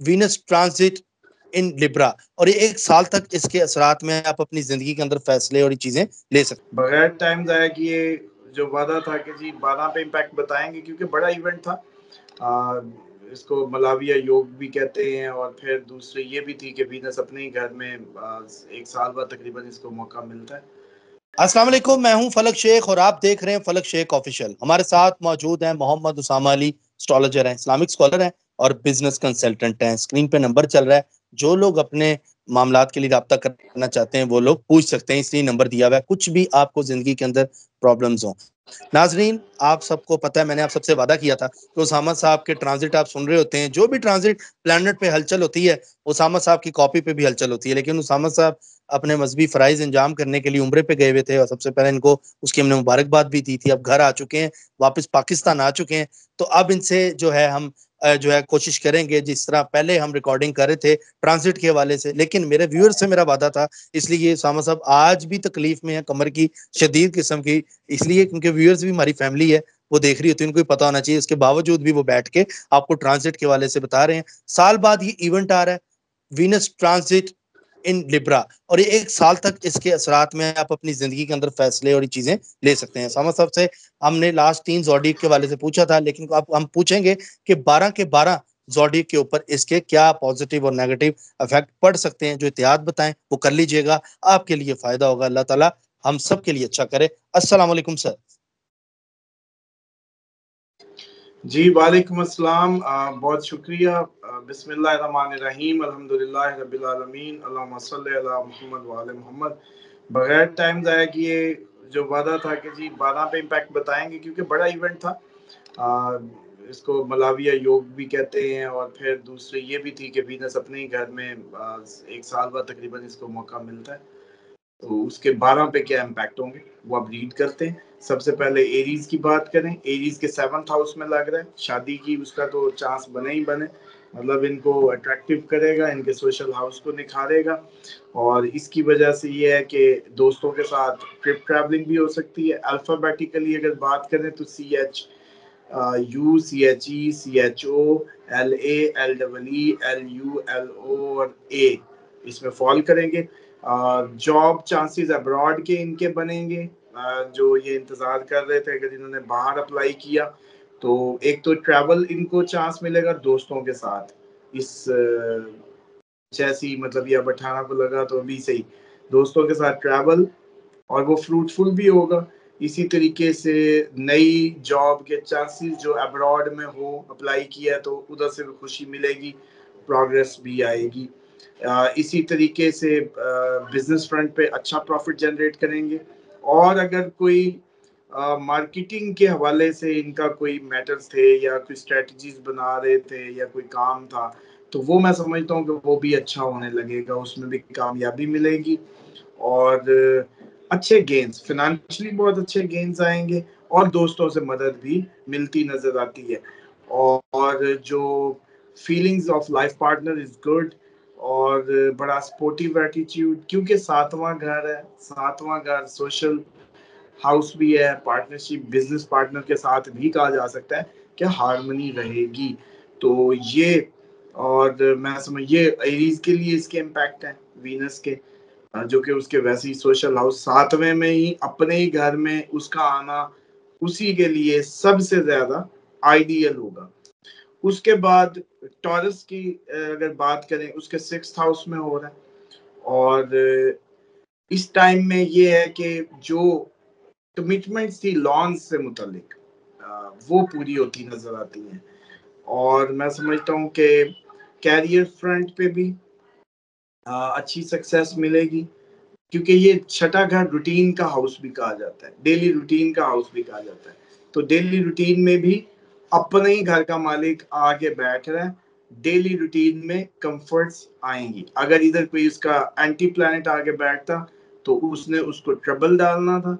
Venice transit in Libra اور یہ ایک سال تک اس کے اثرات میں آپ اپنی زندگی کے اندر فیصلے اور چیزیں لے سکتے بغیر ٹائم ضائع کیے جو وعدہ تھا کہ جی بارہ پہ امپیکٹ بتائیں گے کیونکہ بڑا ایونٹ تھا۔ اس کو ملاویہ یوگ بھی کہتے ہیں اور پھر دوسری یہ بھی تھی کہ وینس اپنے ہی گھر میں ایک سال بعد تقریباً اس کو موقع ملتا ہے۔ السلام علیکم میں ہوں فلک شیخ اور آپ دیکھ رہے ہیں فلک شیخ آفیشیل ہمارے ساتھ موجود ہیں محمد اسامہ علی اسٹرالوجر ہیں اسلامک اسکالر ہیں۔ اور بزنس کنسلٹنٹ ہیں۔ اسکرین پہ نمبر چل رہا ہے۔ جو لوگ اپنے معاملات کے لیے رابطہ کرنا چاہتے ہیں، وہ لوگ پوچھ سکتے ہیں، اس لیے نمبر دیا ہوا ہے۔ کچھ بھی آپ کو زندگی کے اندر پرابلمز ہوں۔ ناظرین، آپ سب کو پتہ ہے، میں نے آپ سب سے وعدہ کیا تھا کہ اسامہ صاحب کے ٹرانزٹ آپ سن رہے ہوتے ہیں۔ جو بھی ٹرانزٹ پلانٹ پہ ہلچل ہوتی ہے، اسامہ صاحب کی کاپی پہ بھی ہلچل ہوتی ہے۔ لیکن اسامہ صاحب اپنے مذہبی فرائض انجام کرنے کے لیے عمرے پہ گئے ہوئے تھے۔ اور سب سے پہلے ان کو اس کی ہم نے مبارکباد بھی دی تھی۔ اب گھر آ چکے ہیں، واپس پاکستان آ چکے ہیں۔ تو اب ان سے جو ہے، ہم جو ہے، کوشش کریں گے، جس طرح پہلے ہم ریکارڈنگ کر رہے تھے ٹرانزٹ کے حوالے سے۔ لیکن میرے ویور سے میرا وعدہ تھا، اس لیے یہ سامہ صاحب آج بھی تکلیف میں ہے کمر کی شدید قسم کی۔ اس لیے کیونکہ ویورز بھی ہماری فیملی ہے، وہ دیکھ رہی ہوتی ہے ان کو پتا ہونا چاہیے۔ اس کے باوجود بھی وہ بیٹھ کے آپ کو ٹرانزٹ کے حوالے سے بتا رہے ہیں۔ سال بعد یہ ایونٹ آ رہا ہے۔ Venus transit in Libra. اور یہ ایک سال تک اس کے اثرات میں آپ اپنی زندگی کے اندر فیصلے اور چیزیں لے سکتے ہیں۔ سامہ صاحب سے ہم نے لاسٹ تین زوڈیک کے والے سے پوچھا تھا، لیکن آپ ہم پوچھیں گے کہ بارہ کے بارہ زوڈیک کے اوپر اس کے کیا پازیٹیو اور نیگیٹو افیکٹ پڑ سکتے ہیں؟ جو احتیاط بتائیں، وہ کر لیجیے گا۔ آپ کے لیے فائدہ ہوگا۔ اللہ تعالیٰ ہم سب کے لیے اچھا کرے۔ السلام علیکم، سر۔ جی وعلیکم السلام بہت شکریہ بسم اللہ الرحمن الرحیم، الحمدللہ رب العالمین، اللہم صلی اللہ محمد وعلی محمد۔ بغیر ٹائم ضائع کیے، جو وعدہ تھا کہ جی بارہ پہ امپیکٹ بتائیں گے، کیونکہ بڑا ایونٹ تھا۔ اس کو ملاویہ یوگ بھی کہتے ہیں، اور پھر دوسری یہ بھی تھی کہ وینس اپنے ہی گھر میں ایک سال بعد تقریباً اس کو موقع ملتا ہے۔ تو اس کے بارہ پہ کیا امپیکٹ ہوں گے؟ وہ اب ریڈ کرتے ہیں۔ سب سے پہلے ایریز کی بات کریں۔ ایریز کے سیونتھ ہاؤس میں لگ رہا ہے۔ شادی کی اس کا تو چانس بنے ہی بنے۔ مطلب ان کو اٹریکٹیو کرے گا، ان کے سوشل ہاؤس کو نکھارے گا۔ اور اس کی وجہ سے یہ ہے کہ دوستوں کے ساتھ ٹرپ ٹریولنگ بھی ہو سکتی ہے۔ الفابیٹیکلی اگر بات کریں تو C H U C H E C H O L A L double E L U L O اور اے اس میں فال کریں گے۔ جاب چانسز ابراڈ کے ان کے بنیں گے۔ جو یہ انتظار کر رہے تھے اگر انہوں نے باہر اپلائی کیا، تو ایک تو ٹریول ان کو چانس ملے گا دوستوں کے ساتھ۔ اس جیسی مطلب یہ اب اٹھارہ کو لگا تو ابھی صحیح۔ دوستوں کے ساتھ ٹریول اور وہ فروٹفل بھی ہوگا۔ اسی طریقے سے نئی جاب کے چانسز جو ابراڈ میں ہو، اپلائی کیا تو ادھر سے بھی خوشی ملے گی پروگرس بھی آئے گی۔ اسی طریقے سے بزنس فرنٹ پہ اچھا پروفٹ جنریٹ کریں گے۔ اور اگر کوئی مارکیٹنگ کے حوالے سے ان کا کوئی میٹرز تھے یا کوئی اسٹریٹجیز بنا رہے تھے یا کوئی کام تھا، تو وہ میں سمجھتا ہوں کہ وہ بھی اچھا ہونے لگے گا، اس میں بھی کامیابی ملے گی اور اچھے گینز فنانشلی بہت اچھے گینز آئیں گے اور دوستوں سے مدد بھی ملتی نظر آتی ہے اور جو feelings of life partner is good اور بڑا سپورٹیو ایٹیٹیوڈ کیونکہ ساتواں گھر ہے، ساتواں گھر سوشل ہاؤس بھی ہے پارٹنرشپ بزنس پارٹنر کے ساتھ بھی کہا جا سکتا ہے کہ ہارمنی رہے گی۔ تو یہ، اور میں سمجھ، یہ ایریز کے لیے اس کے امپیکٹ ہیں وینس کے، جو کہ اس کے ویسے ہی سوشل ہاؤس ساتویں میں ہی، اپنے ہی گھر میں اس کا آنا اسی کے لیے سب سے زیادہ آئیڈیل ہوگا۔ اس کے بعد ٹورس کی اگر بات کریں، اس کے سکس ہاؤس میں ہو رہا ہے۔ اور اس ٹائم میں یہ ہے کہ جو کمٹمنٹس تھی لانس سے متعلق وہ پوری ہوتی نظر آتی ہیں۔ اور میں سمجھتا ہوں کہ کیریئر فرنٹ پہ بھی اچھی سکسیس ملے گی۔ کیونکہ یہ چھٹا گھر روٹین کا ہاؤس بھی کہا جاتا ہے۔ ڈیلی روٹین کا ہاؤس بھی کہا جاتا ہے۔ تو ڈیلی روٹین میں بھی اپنے ہی گھر کا مالک آگے بیٹھ رہا ہے۔ ڈیلی روٹین میں کمفرٹس آئیں گی۔ اگر ادھر کوئی اس کا اینٹی پلانٹ آگے بیٹھتا تو اس نے اس کو ٹربل ڈالنا تھا۔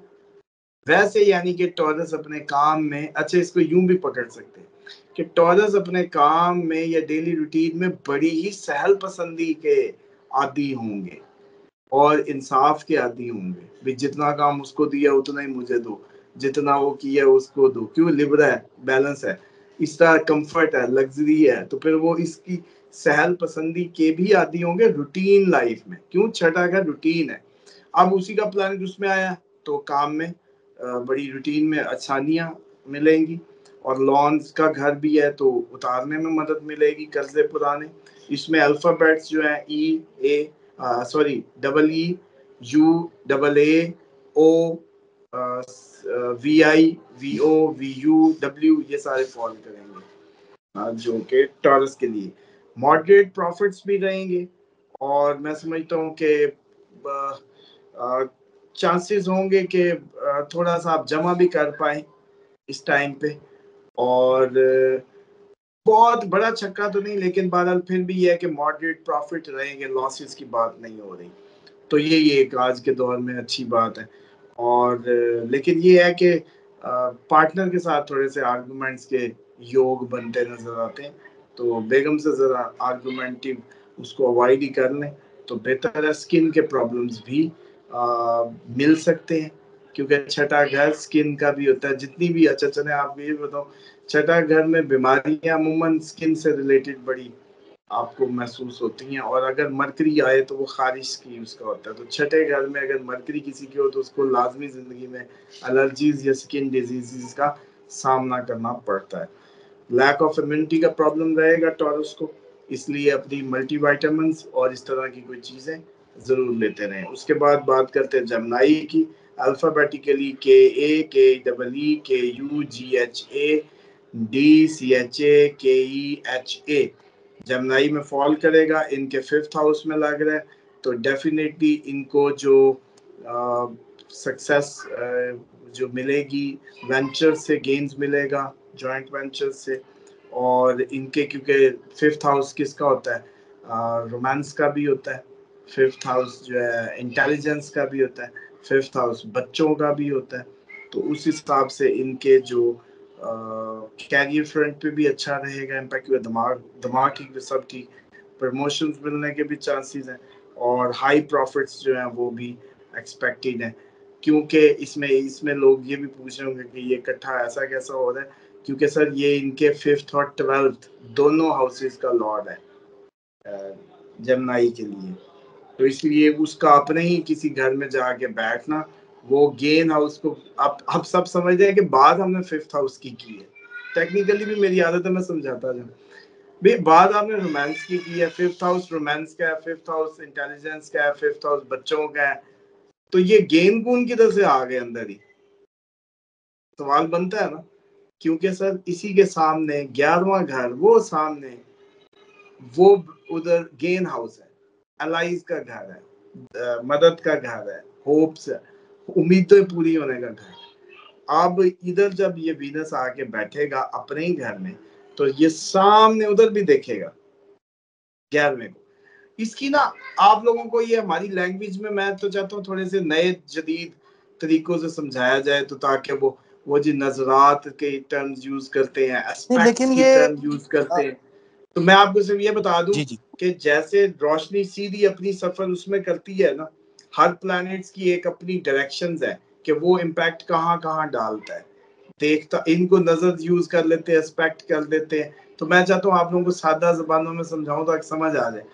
ویسے یعنی کہ ٹورس اپنے کام میں اچھا اس کو یوں بھی پکڑ سکتے ہیں کہ ٹورس اپنے کام میں یا ڈیلی روٹین میں بڑی ہی سہل پسندی کے عادی ہوں گے اور انصاف کے عادی ہوں گے۔ بھی جتنا کام اس کو دیا، اتنا ہی مجھے دو۔ جتنا وہ کیا اس کو دو۔ کیوں؟ لبرا ہے بیلنس ہے۔ اس طرح کمفرٹ ہے لگژری ہے۔ تو پھر وہ اس کی سہل پسندی کے بھی عادی ہوں گے روٹین لائف میں۔ کیوں؟ چھٹا گھر روٹین ہے۔ اب اسی کا پلان اس میں آیا تو کام میں بڑی روٹین میں آسانیاں ملیں گی۔ اور لانس کا گھر بھی ہے تو اتارنے میں مدد ملے گی قرضے پرانے۔ اس میں الفابیٹس جو ہیں E A sorry double E U double A O V I V O V U W یہ سارے فال کریں گے۔ ہاں، جو کہ ٹارس کے لیے۔ ماڈریٹ پروفٹس بھی رہیں گے اور میں سمجھتا ہوں کہ چانسز ہوں گے کہ تھوڑا سا آپ جمع بھی کر پائیں اس ٹائم پہ۔ اور بہت بڑا چھکا تو نہیں، لیکن بادل پھر بھی یہ ہے کہ ماڈریٹ پروفٹ رہیں گے لاسز کی بات نہیں ہو رہی۔ تو یہی ایک آج کے دور میں اچھی بات ہے۔ اور لیکن یہ ہے کہ پارٹنر کے ساتھ تھوڑے سے آرگومنٹس کے یوگ بنتے نظر آتے ہیں۔ تو بیگم سے ذرا آرگومنٹیو اس کو اوائڈ ہی کر لیں تو بہتر ہے اسکن کے پرابلمس بھی مل سکتے ہیں۔ کیونکہ چھٹا گھر اسکن کا بھی ہوتا ہے۔ جتنی بھی اچھا چلے آپ یہ بتاؤ چھٹا گھر میں بیماریاں عموماً اسکن سے ریلیٹڈ بڑی آپ کو محسوس ہوتی ہیں اور اگر مرکری آئے تو وہ خارش کی اس کا ہوتا ہے۔ تو چھٹے گھر میں اگر مرکری کسی کی ہو تو اس کو لازمی زندگی میں الرجیز یا اسکن ڈیزیز کا سامنا کرنا پڑتا ہے۔ لیک آف امیونٹی کا پرابلم رہے گا ٹورس کو، اس لیے اپنی ملٹی وائٹامنس اور اس طرح کی کوئی چیزیں ضرور لیتے رہیں۔ اس کے بعد بات کرتے ہیں جمنائی کی۔ الفابیٹیکلی کے اے K double E K U G H A D C H A K E H اے جمنائی میں فال کرے گا، ان کے ففتھ ہاؤس میں لگ رہا ہے، تو ڈیفینیٹلی ان کو جو سکسیس جو ملے گی وینچر سے گینز ملے گا جوائنٹ وینچر سے، اور ان کے، کیونکہ ففتھ ہاؤس کس کا ہوتا ہے؟ رومانس کا بھی ہوتا ہے ففتھ ہاؤس جو ہے انٹیلیجنس کا بھی ہوتا ہے ففتھ ہاؤس بچوں کا بھی ہوتا ہے، تو اس حساب سے ان کے جو کیریئر فرنٹ پہ بھی اچھا رہے گا امپیکٹ دماغ دماغ ٹھیک سب ٹھیک پروموشنز ملنے کے بھی چانسز ہیں اور ہائی پروفٹس جو ہیں وہ بھی ایکسپیکٹڈ ہیں۔ کیونکہ اس میں اس میں لوگ یہ بھی پوچھ رہے ہوں گے کہ یہ اکٹھا ایسا کیسا ہو رہا ہے؟ کیونکہ سر یہ ان کے ففتھ اور ٹویلتھ دونوں ہاؤسز کا لارڈ ہے جمنائی کے لیے۔ تو اس لیے اس کا اپنے ہی کسی گھر میں جا کے بیٹھنا وہ گین ہاؤس کو اب اب سب سمجھ رہے ہیں کہ بعد ہم نے ففتھ ہاؤس کی کی ہے۔ ٹیکنیکلی بھی میری عادت ہے، میں سمجھاتا جاؤں۔ بھئی بعد آپ نے رومانس کی کی ہے ففتھ ہاؤس رومانس کا ہے ففتھ ہاؤس انٹیلیجنس کا ہے ففتھ ہاؤس بچوں کا ہے۔ تو یہ گین کون کی طرح سے آ گئے اندر ہی؟ سوال بنتا ہے نا۔ کیونکہ سر اسی کے سامنے گیارہواں گھر، وہ سامنے وہ ادھر گین ہاؤس ہے۔ الائز کا گھر ہے مدد کا گھر ہے ہوپس ہے۔ امیدیں پوری ہونے کا گھر اب ادھر جب یہ وینس آ کے بیٹھے گا اپنے ہی گھر میں تو یہ سامنے ادھر بھی دیکھے گا۔ گیارہویں کو۔ اس کی نا آپ لوگوں کو یہ ہماری لینگویج میں میں تو چاہتا ہوں تھوڑے سے نئے جدید طریقوں سے سمجھایا جائے تو تاکہ وہ وہ جی نظرات کے ٹرمز یوز کرتے ہیں لیکن یہ یوز کرتے ہیں۔ تو میں آپ کو صرف یہ بتا دوں جی جی۔ کہ جیسے روشنی سیدھی اپنی سفر اس میں کرتی ہے نا ہر پلانٹس کی ایک اپنی ڈائریکشنز ہے کہ وہ امپیکٹ کہاں کہاں ڈالتا ہے۔ دیکھتا ان کو نظر یوز کر لیتے ہیں اسپیکٹ کر دیتے ہیں۔ تو میں چاہتا ہوں آپ لوگوں کو سادہ زبانوں میں سمجھاؤں تاکہ سمجھ آ جائے۔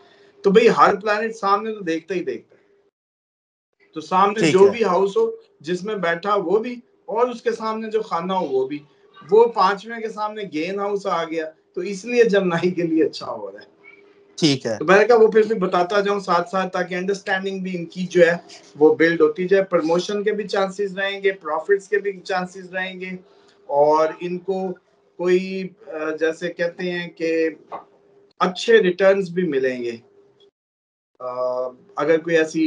تو بھئی ہر پلانٹ سامنے تو دیکھتا ہی دیکھتا ہے۔ تو سامنے جو بھی ہاؤس ہو جس میں بیٹھا وہ بھی اور اس کے سامنے جو خانہ ہو وہ بھی۔ وہ پانچویں کے سامنے گین ہاؤس آ گیا۔ تو اس لیے جمنائی کے لیے اچھا ہو رہا ہے۔ ٹھیک ہے۔ تو میں نے کہا وہ پھر بھی بتاتا جاؤں ساتھ ساتھ تاکہ انڈرسٹینڈنگ بھی ان کی جو ہے وہ بلڈ ہوتی جائے۔ پرموشن کے بھی چانسز رہیں گے پروفٹس کے بھی چانسز رہیں گے۔ اور ان کو کوئی جیسے کہتے ہیں کہ اچھے ریٹرنز بھی ملیں گے۔ اگر کوئی ایسی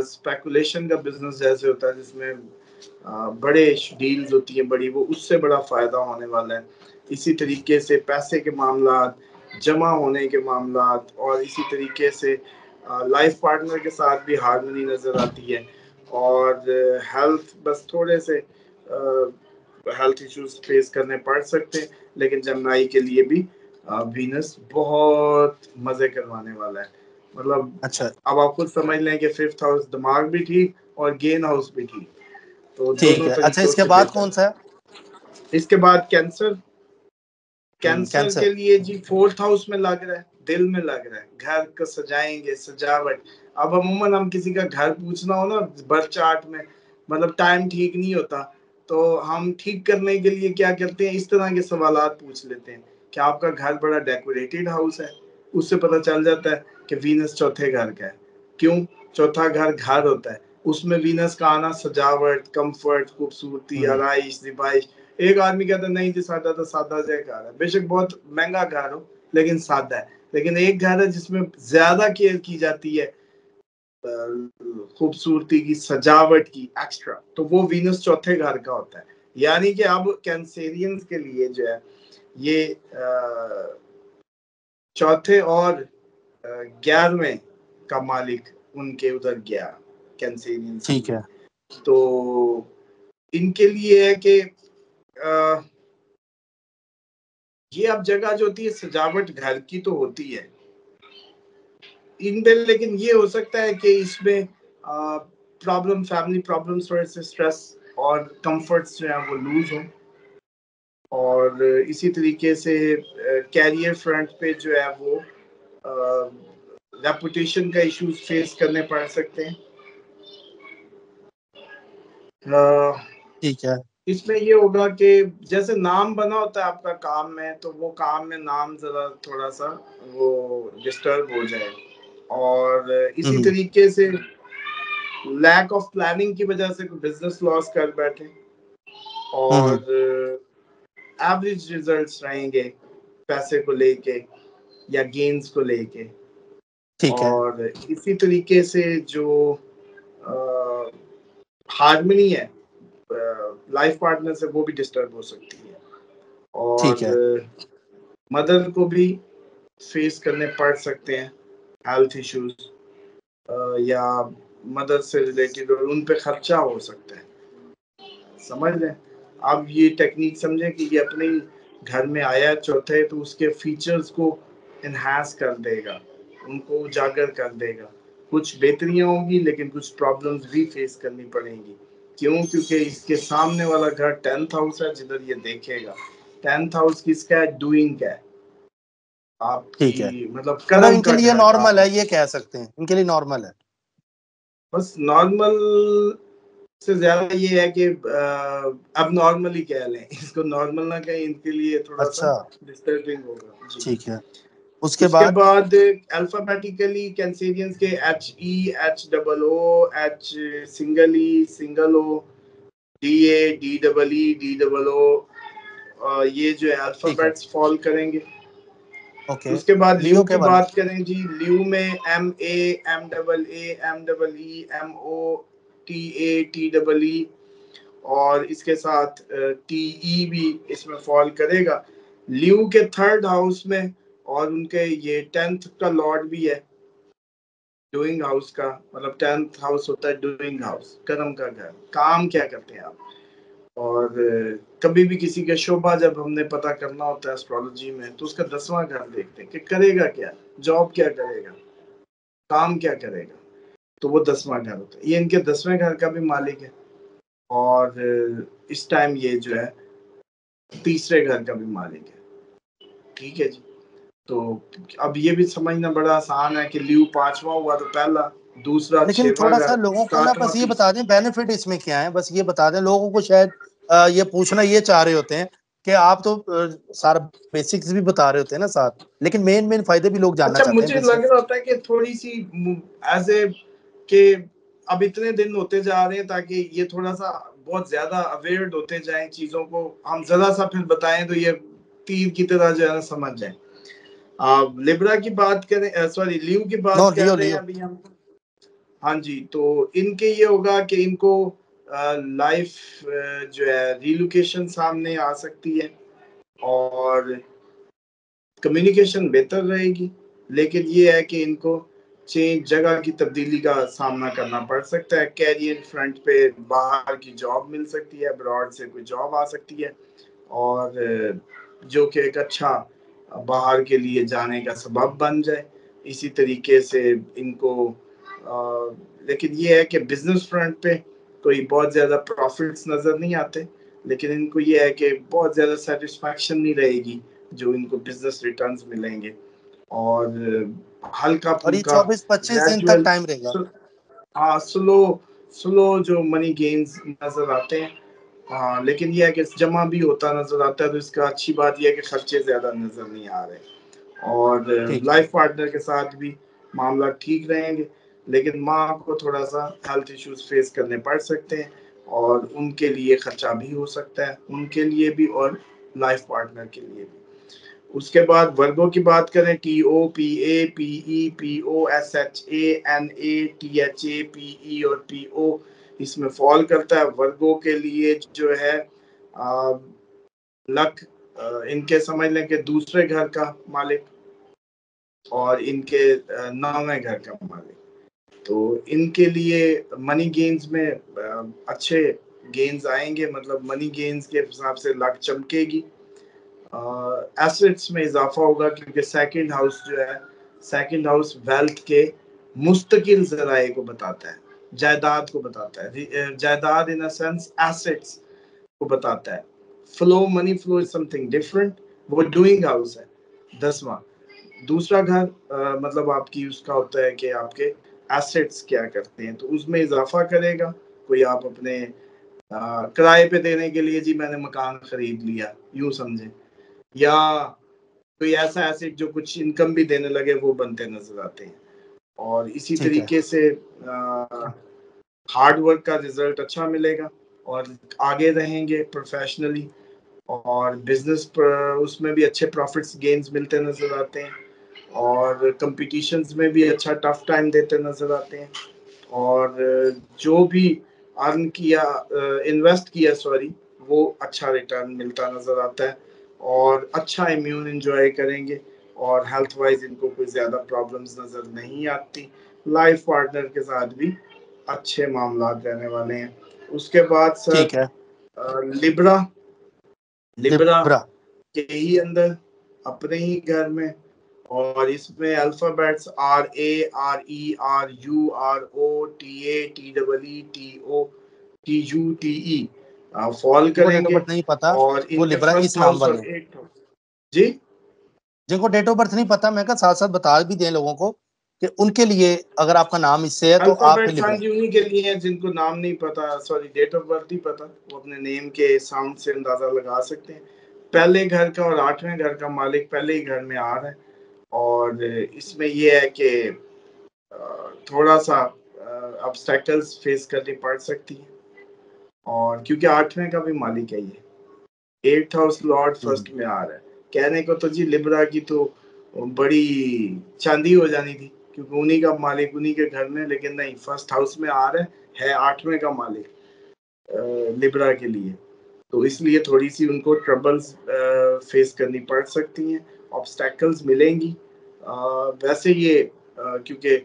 اسپیکولیشن کا بزنس جیسے ہوتا ہے جس میں بڑے ڈیلز ہوتی ہیں، بڑی، وہ اس سے بڑا فائدہ ہونے والا ہے۔ اسی طریقے سے پیسے کے معاملات جمع ہونے کے معاملات اور اسی طریقے سے لائف پارٹنر کے ساتھ بھی ہارمنی نظر آتی ہے اور ہیلتھ بس تھوڑے سے ہیلتھ ایشوز فیس کرنے پڑ سکتے ہیں لیکن جمنائی کے لیے بھی وینس بہت مزے کروانے والا ہے۔ مطلب اچھا۔ اب آپ خود سمجھ لیں کہ ففتھ ہاؤس دماغ بھی ٹھیک اور گین ہاؤس بھی ٹھیک۔ تو ٹھیک ہے۔ اچھا اس کے بعد کون سا ہے؟ اس کے بعد کینسر کینسر کے لیے جی فورتھ ہاؤس میں لگ رہا ہے دل میں لگ رہا ہے گھر کو سجائیں گے سجاوٹ۔ اب عموماً ہم کسی کا گھر پوچھنا ہو نا برتھ چارٹ میں مطلب ٹائم ٹھیک نہیں ہوتا تو ہم ٹھیک کرنے کے لیے کیا کرتے ہیں؟ اس طرح کے سوالات پوچھ لیتے ہیں کہ آپ کا گھر بڑا ڈیکوریٹڈ ہاؤس ہے اس سے پتہ چل جاتا ہے کہ وینس چوتھے گھر کا ہے۔ کیوں؟ چوتھا گھر گھر ہوتا ہے اس میں وینس کا آنا سجاوٹ کمفرٹ خوبصورتی آرائش زبائش ایک آدمی کہتا ہے نہیں جی سادہ تو سادہ سے گھر ہے۔ بے شک بہت مہنگا گھر ہو لیکن سادہ ہے۔ لیکن ایک گھر ہے جس میں زیادہ کیئر کی جاتی ہے خوبصورتی کی سجاوٹ کی ایکسٹرا تو وہ وینس چوتھے گھر کا ہوتا ہے۔ یعنی کہ اب کینسیرینز کے لیے جو ہے یہ چوتھے اور گیارہویں کا مالک ان کے ادھر گیا کینسیرین ٹھیک ہے۔ تو ان کے لیے ہے کہ یہ اب جگہ جو ہوتی ہے، سجاوٹ گھر کی تو ہوتی ہے۔ ان میں لیکن یہ ہو سکتا ہے کہ اس میں پرابلم فیملی پرابلم تھوڑے سے اسٹریس اور کمفرٹس جو ہیں، وہ لوز ہوں۔ اور اسی طریقے سے کیریئر فرنٹ پہ جو ہے، وہ ریپوٹیشن کا ایشوز فیس کرنے پڑ سکتے ہیں۔ ٹھیک ہے۔ اس میں یہ ہوگا کہ جیسے نام بنا ہوتا ہے آپ کا کام میں تو وہ کام میں نام ذرا تھوڑا سا وہ ڈسٹرب ہو جائے۔ اور اسی طریقے سے لیک آف پلاننگ کی وجہ سے بزنس لاس کر بیٹھے۔ اور ایوریج ریزلٹس رہیں گے پیسے کو لے کے یا گینز کو لے کے۔ اور اسی طریقے سے جو ہارمنی ہے لائف پارٹنر سے وہ بھی ڈسٹرب ہو سکتی ہے اور مدر کو بھی فیس کرنے پڑ سکتے ہیں ہیلتھ ایشوز یا مدر سے ریلیٹڈ اور ان پہ خرچہ ہو سکتا ہے۔ سمجھ لیں اب یہ ٹیکنیک سمجھیں کہ یہ اپنے گھر میں آیا چوتھے تو اس کے فیچرز کو انہینس کر دے گا ان کو اجاگر کر دے گا۔ کچھ بہتریاں ہوں گی لیکن کچھ پرابلمز بھی فیس کرنی پڑیں گی۔ کیوں؟ کیونکہ اس کے سامنے والا گھر ٹینتھ ہاؤس ہے جدھر یہ دیکھے گا۔ ٹینتھ ہاؤس کس کا ہے؟ ڈوئنگ کا ہے۔ آپ کی مطلب کرم ان کے لیے نارمل ہے یہ کہہ سکتے ہیں۔ ان کے لیے نارمل ہے۔ بس نارمل سے زیادہ یہ ہے کہ اب نارمل ہی کہہ لیں۔ اس کو نارمل نہ کہیں ان کے لیے تھوڑا سا ڈسٹربنگ ہوگا۔ ٹھیک ہے۔ اس کے بعد alphabetically Cancerians K H E H double O H single E single O D A D double E D double O یہ جو ہے الفابیٹس فال کریں گے۔ اس کے بعد لیو کی بات کریں جی لیو میں M A M double A M double E M O T A T double E اور اس کے ساتھ ٹی ای بھی اس میں فال کرے گا۔ لیو کے تھرڈ ہاؤس میں اور ان کے یہ ٹینتھ کا لارڈ بھی ہے ڈوئنگ ہاؤس کا مطلب ٹینتھ ہاؤس ہوتا ہے ڈوئنگ ہاؤس کرم کا گھر، کام کیا کرتے ہیں آپ؟ اور کبھی بھی کسی کا شعبہ جب ہم نے پتا کرنا ہوتا ہے اسٹرالوجی میں، تو اس کا دسواں گھر دیکھتے ہیں کہ کرے گا کیا؟ جاب کیا کرے گا؟ کام کیا کرے گا؟ تو وہ دسواں گھر ہوتا ہے۔ یہ ان کے دسویں گھر کا بھی مالک ہے۔ اور اس ٹائم یہ جو ہے، تیسرے گھر کا بھی مالک ہے۔ ٹھیک ہے جی۔ تو اب یہ بھی سمجھنا بڑا آسان ہے کہ لیو پانچواں ہوا تو پہلا دوسرا لیکن تھوڑا سا لوگوں کو نا بس یہ بتا دیں بینیفٹ اس میں کیا ہے؟ بس یہ بتا دیں لوگوں کو شاید یہ پوچھنا یہ چاہ رہے ہوتے ہیں کہ آپ تو سارا بیسکس بھی بتا رہے ہوتے ہیں نا ساتھ۔ لیکن مین مین فائدے بھی لوگ جاننا چاہتے ہیں مجھے لگ رہا ہوتا ہے کہ تھوڑی سی ایز اے کہ اب اتنے دن ہوتے جا رہے ہیں تاکہ یہ تھوڑا سا بہت زیادہ اویئرڈ ہوتے جائیں چیزوں کو۔ ہم ذرا سا پھر بتائیں تو یہ تیر کی طرح جو ہے سمجھ جائیں۔ لبرا کی بات کریں سوری لیو کی بات کر رہے ہیں ابھی ہم۔ ہاں جی تو ان کے یہ ہوگا کہ ان کو لائف جو ہے ریلوکیشن سامنے آ سکتی ہے اور کمیونیکیشن بہتر رہے گی۔ لیکن یہ ہے کہ ان کو چینج جگہ کی تبدیلی کا سامنا کرنا پڑ سکتا ہے۔ کیریئر فرنٹ پہ باہر کی جاب مل سکتی ہے ابراڈ سے کوئی جاب آ سکتی ہے اور جو کہ ایک اچھا باہر کے لیے جانے کا سبب بن جائے۔ اسی طریقے سے ان کو لیکن یہ ہے کہ بزنس فرنٹ پہ کوئی بہت زیادہ پروفٹس نظر نہیں آتے لیکن ان کو یہ ہے کہ بہت زیادہ سیٹسفیکشن نہیں رہے گی جو ان کو بزنس ریٹرنز ملیں گے۔ اور ہلکا پھلکا چوبیس پچیس دن gradual- تک ٹائم رہے گا۔ ہاں سلو سلو جو منی گینز نظر آتے ہیں ہاں لیکن یہ ہے کہ جمع بھی ہوتا نظر آتا ہے تو اس کا اچھی بات یہ ہے کہ خرچے زیادہ نظر نہیں آ رہے اور۔ لائف پارٹنر کے ساتھ بھی معاملہ ٹھیک رہیں گے لیکن ماں کو تھوڑا سا ہیلتھ ایشوز فیس کرنے پڑ سکتے ہیں اور ان کے لیے خرچہ بھی ہو سکتا ہے ان کے لیے بھی اور لائف پارٹنر کے لیے بھی اس کے بعد ورگوں کی بات کریں T O P A P E P O S H A N A T H A P E اور پی او اس میں فال کرتا ہے۔ ورگوں کے لیے جو ہے لک ان کے سمجھ لیں کہ دوسرے گھر کا مالک اور ان کے نویں گھر کا مالک۔ تو ان کے لیے منی گینز میں اچھے گینز آئیں گے۔ مطلب منی گینز کے حساب سے لک چمکے گی۔ ایسٹس میں اضافہ ہوگا کیونکہ سیکنڈ ہاؤس جو ہے سیکنڈ ہاؤس ویلتھ کے مستقل ذرائع کو بتاتا ہے۔ جائیداد کو بتاتا ہے۔ جائیداد ان سینس ایسٹس کو بتاتا ہے۔ Flow money flow is something different وہ ڈوئنگ ہاؤس ہے۔ دسواں۔ دوسرا گھر مطلب آپ کی اس کا ہوتا ہے کہ آپ کے ایسٹس کیا کرتے ہیں۔ تو اس میں اضافہ کرے گا۔ کوئی آپ اپنے کرائے پہ دینے کے لیے جی میں نے مکان خرید لیا۔ یوں سمجھیں۔ یا کوئی ایسا ایسٹ جو کچھ انکم بھی دینے لگے وہ بنتے نظر آتے ہیں۔ اور اسی۔ طریقے سے ہارڈ ورک کا رزلٹ اچھا ملے گا اور آگے رہیں گے پروفیشنلی اور بزنس اس میں بھی اچھے پروفٹس گینز ملتے نظر آتے ہیں اور کمپٹیشنز میں بھی اچھا ٹف ٹائم دیتے نظر آتے ہیں اور جو بھی ارن کیا انویسٹ کیا سوری وہ اچھا ریٹرن ملتا نظر آتا ہے اور اچھا امیون انجوائے کریں گے اور ہیلتھ وائز ان کو کوئی زیادہ پرابلمز نظر نہیں آتی۔ لائف پارٹنر کے ساتھ بھی اچھے معاملات رہنے والے ہیں۔ اس کے بعد سر لبرا۔ لبرا کے ہی اندر اپنے ہی گھر میں اور اس میں alphabets R A R E R U R O T A T double E T O T U T E. Fall کریں گے نہیں پتا۔ اور وہ لبرا اور والے جی؟ جن کو ڈیٹ آف برتھ نہیں پتا۔ میں کہا ساتھ ساتھ بتا بھی دیں لوگوں کو۔ کہ ان کے لیے اگر آپ کا نام اس سے ہے تو آپ انہی کے لیے ہیں جن کو نام نہیں پتا سوری ڈیٹ آف برتھ نہیں پتا وہ اپنے نیم کے ساؤنڈ سے اندازہ لگا سکتے ہیں۔ پہلے گھر کا اور آٹھویں گھر کا مالک پہلے ہی گھر میں آ رہا ہے۔ اور اس میں یہ ہے کہ تھوڑا سا ابسٹیکلز فیس کرنی پڑ سکتی ہیں اور کیونکہ آٹھویں کا بھی مالک ہے یہ۔ ایٹ ہاؤس لارڈ فرسٹ میں آ رہا ہے۔ کہنے کو تو جی لبرا کی تو بڑی چاندی ہو جانی تھی۔ کیونکہ انہی کا مالک انہی کے گھر میں، لیکن نہیں فرسٹ ہاؤس میں آ رہا ہے ہے آٹھویں کا مالک لبرا کے لیے۔ تو اس لیے تھوڑی سی ان کو ٹربلز فیس کرنی پڑ سکتی ہیں آبسٹیکلز ملیں گی۔ ویسے یہ کیونکہ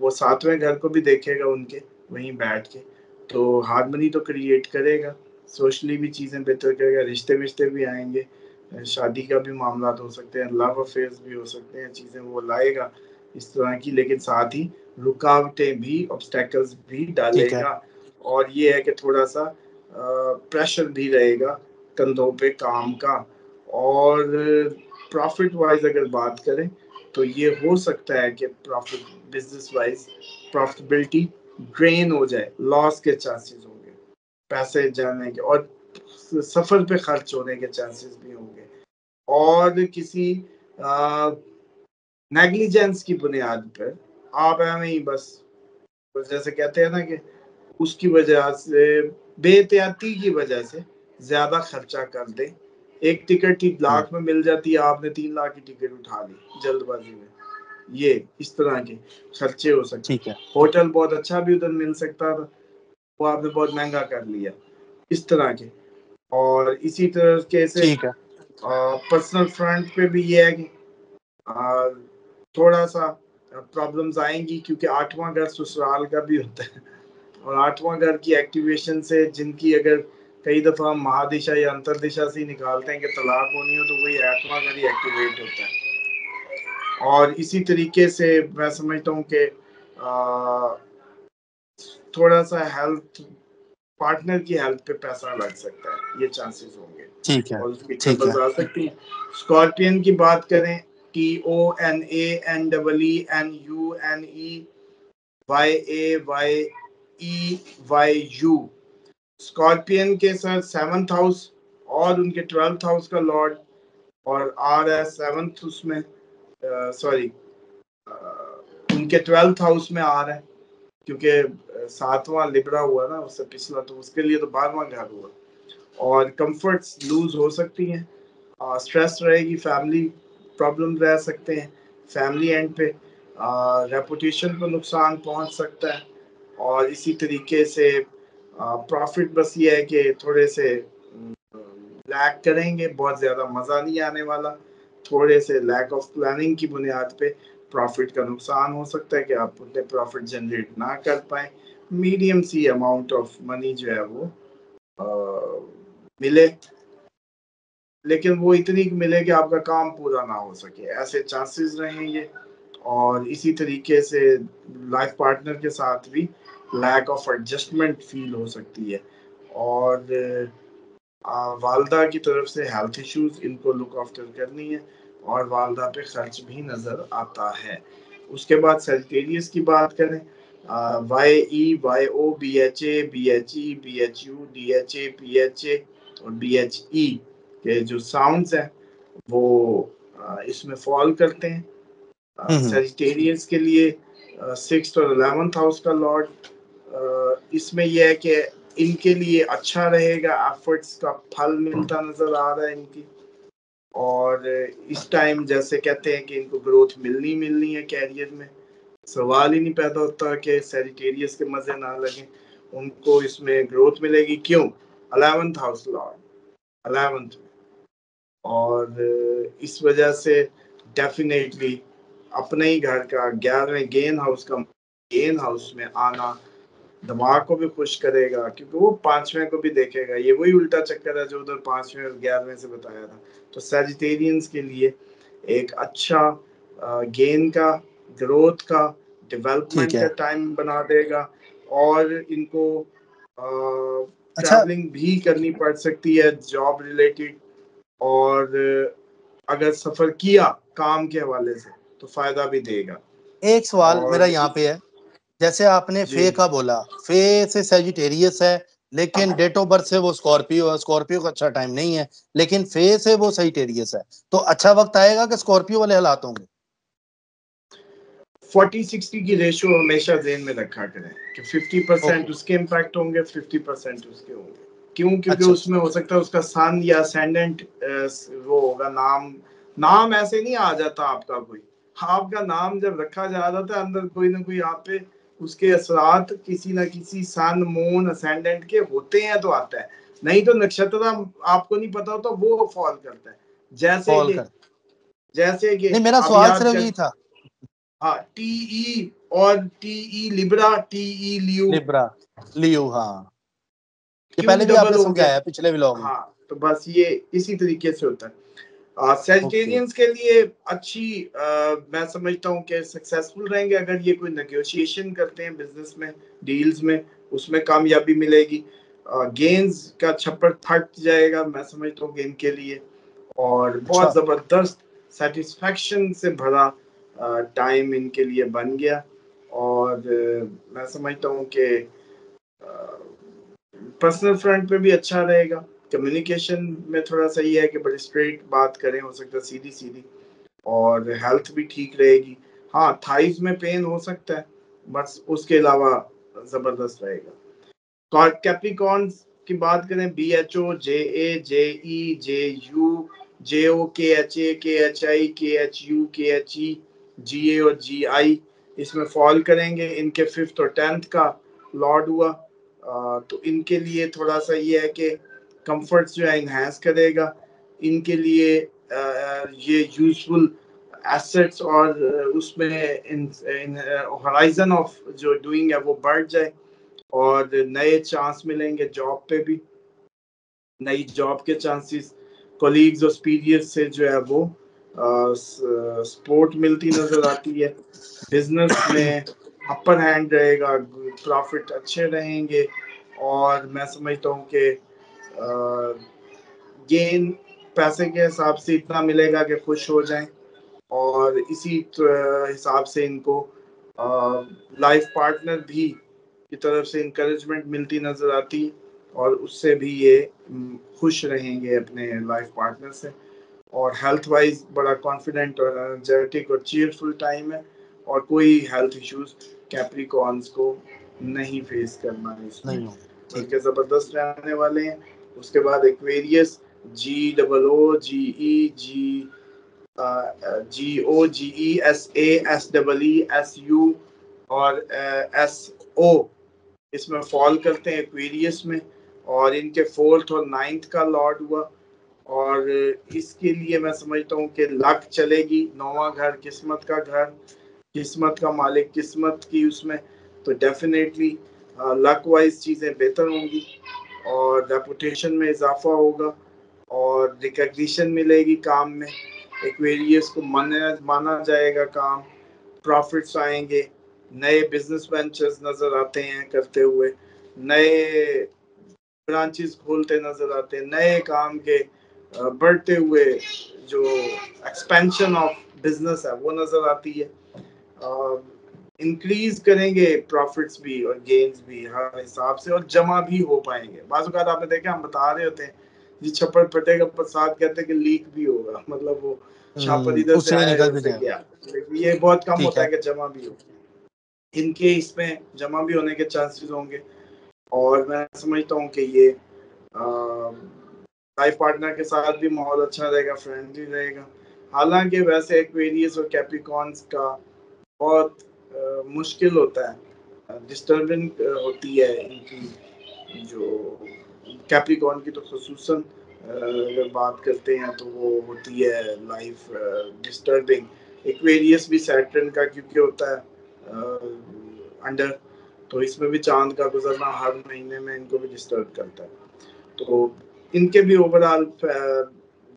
وہ ساتویں گھر کو بھی دیکھے گا ان کے، وہیں بیٹھ کے۔ تو ہارمنی تو کریٹ کرے گا سوشلی بھی چیزیں بہتر کرے گا، رشتے وشتے بھی آئیں گے۔ شادی کا بھی معاملات ہو سکتے ہیں لو افیئرس بھی ہو سکتے ہیں، چیزیں وہ لائے گا۔ اس طرح کی لیکن ساتھ ہی رکاوٹیں بھی obstacles بھی ڈالے گا۔ اور یہ ہے کہ تھوڑا سا پریشر بھی رہے گا کندھوں پہ کام کا۔ اور پروفٹ وائز اگر بات کریں تو یہ ہو سکتا ہے کہ profit business wise profitability drain ہو جائے لاس کے چانسز ہوں گے۔ پیسے جانے کے اور سفر پہ خرچ ہونے کے چانسز بھی ہوں گے۔ اور کسی نیگلیجنس کی بنیاد پر آپ ہی بس جیسے کہتے ہیں نا کہ اس کی وجہ سے بے احتیاطی کی وجہ سے زیادہ خرچہ کر دیں۔ ایک ٹکٹ ہی لاکھ میں مل جاتی ہے آپ نے تین لاکھ کی ٹکٹ اٹھا لی جلد بازی میں۔ یہ اس طرح کے خرچے ہو سکتے ٹھیک ہے۔ ہوٹل بہت اچھا بھی ادھر مل سکتا تھا وہ آپ نے بہت مہنگا کر لیا۔ اس طرح کے۔ اور اسی طرح سے ٹھیک ہے۔ پرسنل فرنٹ پہ بھی یہ ہے کہ تھوڑا سا پرابلمز آئیں گی کیونکہ آٹھواں گھر سسرال کا بھی ہوتا ہے۔ اور آٹھواں گھر کی ایکٹیویشن سے جن کی اگر کئی دفعہ ہم مہادشا یا انتردشا سے ہی نکالتے ہیں کہ طلاق ہونی ہو تو وہی آٹھواں گھر ہی ایکٹیویٹ ہوتا ہے۔ اور اسی طریقے سے میں سمجھتا ہوں کہ تھوڑا سا ہیلتھ پارٹنر کی ہیلتھ پہ پیسہ لگ سکتا ہے یہ چانسز ہوں گے۔ ٹھیک ہے ٹھیک سکتی ہیں اسکارپین کی بات کریں T O N A N double E N U N E Y A Y E Y U Scorpion کے ساتھ سیونتھ ہاؤس اور ان کے ٹویلتھ ہاؤس کا لارڈ اور آ رہا ہے سیونتھ اس میں uh, سوری uh, ان کے ٹویلتھ ہاؤس میں آ رہا ہے کیونکہ uh, ساتواں لبڑا ہوا نا اس سے پچھلا تو اس کے لیے تو بارہواں گھر ہوا اور کمفرٹس لوز ہو سکتی ہیں اسٹریس رہے گی فیملی پرابلم رہ سکتے ہیں فیملی اینڈ پہ ریپوٹیشن کو نقصان پہنچ سکتا ہے، اور اسی طریقے سے پروفٹ بس یہ ہے کہ تھوڑے سے لیک کریں گے، بہت زیادہ مزہ نہیں آنے والا، تھوڑے سے لیک آف پلاننگ کی بنیاد پہ پروفٹ کا نقصان ہو سکتا ہے کہ آپ اتنے پروفٹ جنریٹ نہ کر پائیں میڈیم سی اماؤنٹ آف منی جو ہے وہ ملے۔ لیکن وہ اتنی ملے کہ آپ کا کام پورا نہ ہو سکے۔ ایسے چانسز رہیں گے اور اسی طریقے سے لائف پارٹنر کے ساتھ بھی لیک آف ایڈجسٹمنٹ فیل ہو سکتی ہے۔ اور والدہ کی طرف سے ہیلتھ ایشوز ان کو لک آفٹر کرنی ہے اور والدہ پہ خرچ بھی نظر آتا ہے۔ اس کے بعد سیجیٹیریس کی بات کریں۔ Y E Y O B H A B H E B H U D H A P H A اور بی ایچ ای کے جو ساؤنڈز ہیں وہ اس میں فال کرتے ہیں۔ سیجیٹیریس کے لیے سکس اور الیونتھ ہاؤس کا لارڈ اس میں یہ ہے کہ ان کے لیے اچھا رہے گا ایفرٹس کا پھل ملتا نظر آ رہا ہے ان کی۔ اور اس ٹائم جیسے کہتے ہیں کہ ان کو گروتھ ملنی ملنی ہے کیریئر میں۔ سوال ہی نہیں پیدا ہوتا کہ سیریٹیریس کے مزے نہ لگیں۔ ان کو اس میں گروتھ ملے گی۔ کیوں؟ الیونتھ ہاؤس لارڈ الیونتھ اور اس وجہ سے ڈیفینیٹلی اپنے ہی گھر کا گیارہویں گین ہاؤس کا گین ہاؤس میں آنا دماغ کو بھی خوش کرے گا کیونکہ وہ پانچویں کو بھی دیکھے گا۔ یہ وہی الٹا چکر ہے جو ادھر پانچویں اور گیارہویں سے بتایا تھا۔ تو سیجیٹیرینز کے لیے ایک اچھا گین کا گروتھ کا ڈیولپمنٹ کا ٹائم بنا دے گا۔ اور ان کو ٹریولنگ اچھا۔ بھی کرنی پڑ سکتی ہے جاب ریلیٹڈ اور اگر سفر کیا کام کے حوالے سے تو فائدہ بھی دے گا۔ ایک سوال میرا یہاں پہ ہے۔ جیسے آپ نے جی۔ فے کا بولا فے سے سیجیٹیریس ہے لیکن ڈیٹ آف برتھ سے وہ اسکارپیو ہے اسکارپیو کا اچھا ٹائم نہیں ہے لیکن فے سے وہ سیجیٹیریس ہے۔ تو اچھا وقت آئے گا کہ اسکارپیو والے حالات ہوں گے؟ فورٹی سکسٹی کی ریشو ہمیشہ ذہن میں رکھا کریں کہ ففٹی پرسینٹ اس کے امپیکٹ ہوں گے ففٹی پرسینٹ اس کے ہوں گے۔ کیوں؟ کیونکہ اچھا۔ اس میں ہو سکتا ہے اس کا سن یا سینڈنٹ وہ ہوگا نام. نام ایسے نہیں آ جاتا آپ کا کوئی. آپ کا نام جب رکھا جا رہا تھا اندر کوئی نہ کوئی آپ پہ اس کے اثرات کسی نہ کسی سن مون اسینڈنٹ کے ہوتے ہیں تو آتا ہے. نہیں تو نکشتر آپ کو نہیں پتا ہوتا وہ فال کرتا ہے. جیسے کہ جیسے کہ میرا سوال صرف یہی تھا. ہاں ٹی ای اور T E Libra T E Leo Libra Leo ہاں. یہ پہلے بھی آپ نے سمجھایا پچھلے میں۔ ہاں تو بس یہ اسی طریقے سے ہوتا ہے۔ سیجیٹیرینز کے لیے اچھی میں سمجھتا ہوں کہ سکسیسفل رہیں گے۔ اگر یہ کوئی نیگوشیشن کرتے ہیں بزنس میں ڈیلز میں اس میں کامیابی ملے گی۔ گینز کا چھپر پھٹ جائے گا میں سمجھتا ہوں گیم کے لیے۔ اور بہت اچھا۔ زبردست سیٹسفیکشن سے بھرا ٹائم ان کے لیے بن گیا۔ اور میں سمجھتا ہوں کہ پرسنل فرنٹ پہ بھی اچھا رہے گا۔ کمیونیکیشن میں تھوڑا سا یہ ہے کہ بڑی اسٹریٹ بات کریں، ہو سکتا ہے سیدھی سیدھی۔ اور ہیلتھ بھی ٹھیک رہے گی۔ ہاں تھائز میں پین ہو سکتا ہے، بس اس کے علاوہ زبردست رہے گا۔ کیپریکونز کی بات کریں B H O J A J E J U J O K H A K H I K H U K H E G A اور جی آئی اس میں فال کریں گے۔ ان کے ففتھ اور ٹینتھ کا لارڈ ہوا۔ تو ان کے لیے تھوڑا سا یہ ہے کہ کمفرٹس جو ہے انہینس کرے گا۔ ان کے لیے یہ یوزفل ایسٹس اور اس میں ہرائزن آف جو ڈوئنگ ہے وہ بڑھ جائے اور نئے چانس ملیں گے جاب پہ بھی۔ نئی جاب کے چانسز کولیگز اور سپیریئر سے جو ہے وہ سپورٹ ملتی نظر آتی ہے۔ بزنس میں اپر ہینڈ رہے گا پروفٹ اچھے رہیں گے۔ اور میں سمجھتا ہوں کہ گین پیسے کے حساب سے اتنا ملے گا کہ خوش ہو جائیں۔ اور اسی حساب سے ان کو لائف پارٹنر بھی کی طرف سے انکریجمنٹ ملتی نظر آتی۔ اور اس سے بھی یہ خوش رہیں گے اپنے لائف پارٹنر سے۔ اور ہیلتھ وائز بڑا کانفیڈنٹ اور انرجیٹک اور چیئرفل ٹائم ہے۔ اور کوئی ہیلتھ ایشوز کیپریکونس کو نہیں فیس کرنا ہے اس میں. بلکہ زبردست رہنے والے ہیں. اس کے بعد Aquarius G double O G E G G O G E S A S double E S U اور ایس او اس میں فال کرتے ہیں ایکویریس میں اور ان کے فورتھ اور نائنتھ کا لارڈ ہوا اور اس کے لیے میں سمجھتا ہوں کہ لک چلے گی. نواں گھر قسمت کا گھر. قسمت کا مالک، قسمت کی اس میں تو ڈیفینیٹلی لک وائز چیزیں بہتر ہوں گی اور ریپوٹیشن میں اضافہ ہوگا اور ریکگنیشن ملے گی کام میں۔ ایکویریس کو مانا جائے گا کام۔ پروفٹس آئیں گے۔ نئے بزنس وینچرز نظر آتے ہیں کرتے ہوئے۔ نئے برانچز کھولتے نظر آتے ہیں۔ نئے کام کے بڑھتے ہوئے جو ایکسپینشن آف بزنس ہے وہ نظر آتی ہے۔ انکریز کریں گے پروفٹس بھی اور گینز بھی ہر حساب سے اور جمع بھی ہو پائیں گے۔ بعض اوقات آپ نے دیکھا ہم بتا رہے ہوتے ہیں جی چھپڑ پھٹے گا پرساد کہتے ہیں کہ لیک بھی ہوگا۔ مطلب وہ چھاپر ادھر سے سے گیا۔ یہ بہت کم ہوتا ہے۔ کہ جمع بھی ہو۔ ان کے اس میں جمع بھی ہونے کے چانسز ہوں گے۔ اور میں سمجھتا ہوں کہ یہ لائف پارٹنر کے ساتھ بھی ماحول اچھا رہے گا فرینڈلی رہے گا۔ حالانکہ ویسے ایکویریس اور کیپریکونس کا بہت مشکل ہوتا ہے۔ ڈسٹربنگ ہوتی ہے ان کی، جو کیپریکون کی تو خصوصاً اگر بات کرتے ہیں تو وہ ہوتی ہے لائف ڈسٹربنگ ایکویریس بھی سیٹرن کا کیونکہ ہوتا ہے انڈر تو اس میں بھی چاند کا گزرنا ہر مہینے میں ان کو بھی ڈسٹرب کرتا ہے۔ تو ان کے بھی اوور آل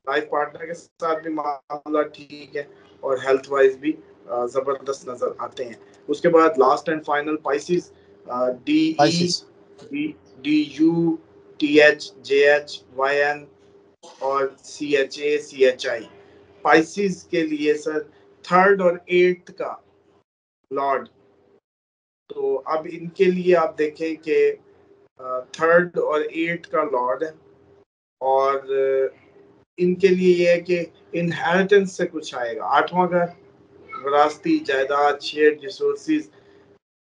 لائف پارٹنر کے ساتھ بھی معاملہ ٹھیک ہے اور ہیلتھ وائز بھی۔ زبردست نظر آتے ہیں۔ اس کے بعد last and final Pisces D D U T H J H Y N اور C H A C H I کے لیے سر تھرڈ اور ایٹھ کا لارڈ تو اب ان کے لیے آپ دیکھیں کہ تھرڈ اور ایٹ کا لارڈ ہے۔ اور ان کے لیے یہ ہے کہ انہیریٹنس سے کچھ آئے گا۔ آٹھواں گھر۔ وراثتی جائیداد شیئر ریسورسز۔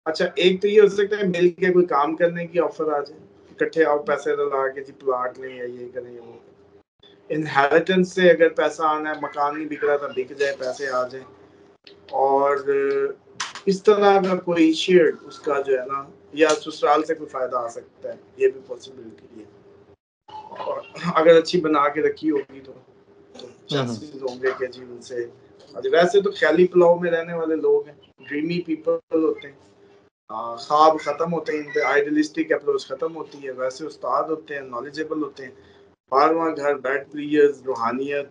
اچھا ایک تو یہ ہو سکتا ہے مل کے کوئی کام کرنے کی آفر آ جائے اکٹھے آؤ پیسے ڈلا کے جی پلاٹ لیں یا یہ کریں وہ۔ انہیریٹنس سے اگر پیسہ آنا ہے مکان نہیں بک رہا تھا بک جائے پیسے آ جائیں۔ اور اس طرح کا کوئی شیئر اس کا جو ہے نا یا سسرال سے کوئی فائدہ آ سکتا ہے یہ بھی پاسبلٹی ہے۔ اور اگر اچھی بنا کے رکھی ہوگی تو چانسز ہوں گے کہ جی ان سے ویسے تو خیالی پلاؤ میں رہنے والے لوگ ہیں ڈریمی پیپل ہوتے ہیں۔ خواب ختم ہوتے ہیں آئیڈیلسٹک اپروچ ختم ہوتی ہے۔ ویسے استاد ہوتے ہیں نالجیبل ہوتے ہیں۔ بارواں گھر بیڈ پلیئرز روحانیت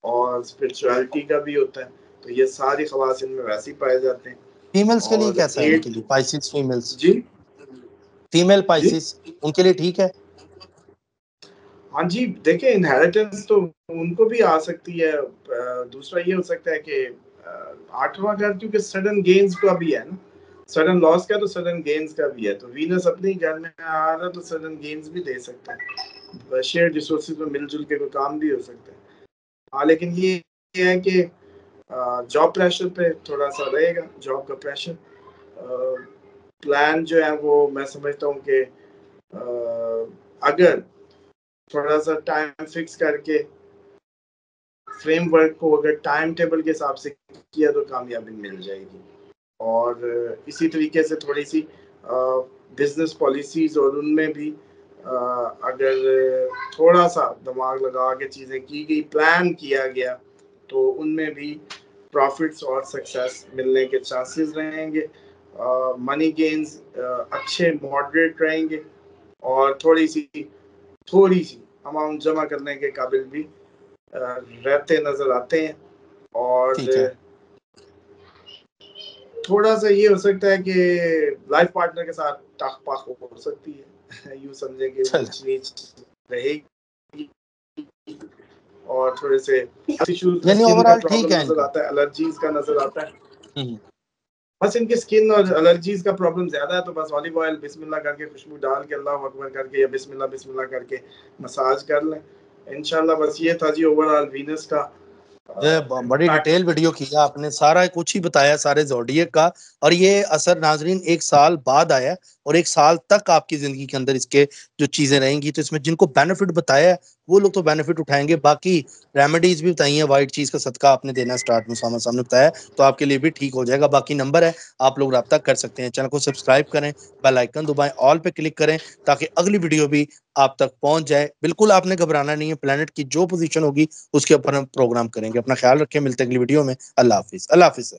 اور اسپرچویلٹی کا بھی ہوتا ہے۔ تو یہ ساری خواص ان میں ویسے ہی پائے جاتے ہیں۔ فیمیلز کے لیے کیسا ہے ان کے لیے؟ پائسیس فیمیلز جی؟ فیمیل پائسیس ان کے لیے ٹھیک ہے؟ ہاں جی دیکھیں انہیریٹنس تو ان کو بھی آ سکتی ہے۔ دوسرا یہ ہو سکتا ہے کہ آٹھواں گھر کیونکہ سڈن گینز کا بھی ہے نا۔ سڈن لاس کا تو سڈن گینز کا بھی ہے۔ تو وینس اپنے گھر میں آ رہا تو سڈن گینز بھی دے سکتا ہے۔ شیئر ریسورسز میں مل جل کے کوئی کام بھی ہو سکتا ہے۔ ہاں لیکن یہ ہے کہ جاب پریشر پہ تھوڑا سا رہے گا۔ جاب کا پریشر پلان جو ہے وہ میں سمجھتا ہوں کہ اگر تھوڑا سا ٹائم فکس کر کے فریم ورک کو اگر ٹائم ٹیبل کے حساب سے کیا تو کامیابی مل جائے گی۔ اور اسی طریقے سے تھوڑی سی بزنس پالیسیز اور ان میں بھی اگر تھوڑا سا دماغ لگا کے چیزیں کی گئی پلان کیا گیا، تو ان میں بھی پروفٹس اور سکسیس ملنے کے چانسز رہیں گے۔ منی گینز اچھے ماڈریٹ رہیں گے۔ اور تھوڑی سی تھوڑی سی اماؤنٹ جمع کرنے کے قابل بھی رہتے نظر آتے ہیں اور تھوڑا سا یہ ہو سکتا ہے کہ لائف پارٹنر کے ساتھ ٹاک پاک ہو سکتی ہے۔ یوں سمجھے کہ نیچ رہے گی۔ اور تھوڑے سے یعنی overall ٹھیک ہے۔ الرجیز کا نظر آتا ہے۔ بس ان کی سکن اور الرجیز کا پرابلم زیادہ ہے تو بس اولیو آئل بسم اللہ کر کے خوشبو ڈال کے اللہ اکبر کر کے یا بسم اللہ بسم اللہ کر کے مساج کر لیں۔ انشاءاللہ بس یہ تھا جی اوور آل وینس کا۔ جی، بڑی ڈیٹیل ویڈیو کیا آپ نے۔ سارا کچھ ہی بتایا، سارے زوڈیک کا۔ اور یہ اثر ناظرین ایک سال بعد آیا اور ایک سال تک آپ کی زندگی کے اندر اس کے جو چیزیں رہیں گی، تو اس میں جن کو بینیفٹ بتایا ہے وہ لوگ تو بینیفٹ اٹھائیں گے۔ باقی ریمیڈیز بھی بتائی ہیں۔ وائٹ چیز کا صدقہ آپ نے دینا اسٹارٹ میں سامنے سامنے بتایا ہے۔ تو آپ کے لیے بھی ٹھیک ہو جائے گا۔ باقی نمبر ہے، آپ لوگ رابطہ کر سکتے ہیں۔ چینل کو سبسکرائب کریں بیل آئکن دبائیں آل پہ کلک کریں تاکہ اگلی ویڈیو بھی آپ تک پہنچ جائے۔ بالکل آپ نے گھبرانا نہیں ہے۔ پلانٹ کی جو پوزیشن ہوگی، اس کے اوپر ہم پروگرام کریں گے۔ اپنا خیال رکھیں۔ ملتے اگلی ویڈیو میں۔ اللہ حافظ۔ اللہ حافظ سر